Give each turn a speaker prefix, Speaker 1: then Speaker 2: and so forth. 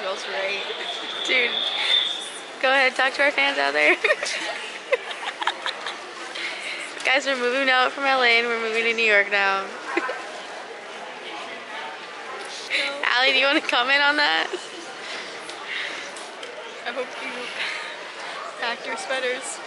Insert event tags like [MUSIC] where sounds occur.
Speaker 1: feels right.
Speaker 2: Dude, go ahead, talk to our fans out there. [LAUGHS] Guys, we're moving out from LA and we're moving to New York now. [LAUGHS] Allie, do you want to comment on that?
Speaker 1: I hope you pack your sweaters.